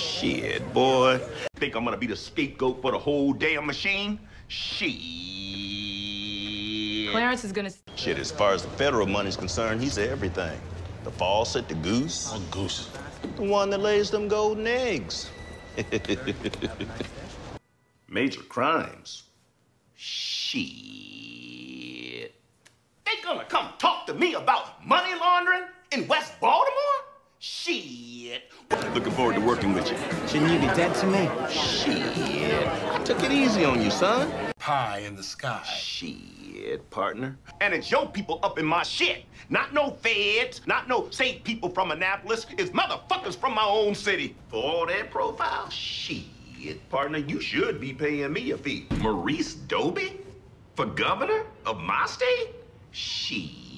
Shit, boy. Think I'm gonna be the scapegoat for the whole damn machine? Shit. Clarence is gonna. Shit, as far as the federal money's concerned, he's everything. The faucet, the goose. Oh, goose. The one that lays them golden eggs. Major crimes. Shit. They gonna come talk to me about money laundering in West Baltimore? Shit. Looking forward to working with you. Shouldn't you be dead to me? Shit. I took it easy on you, son. Pie in the sky. Shit, partner. And it's your people up in my shit. Not no feds, not no safe people from Annapolis. It's motherfuckers from my own city. For all that profile, shit, partner, you should be paying me a fee. Maurice Doby? For governor of my state? Shit.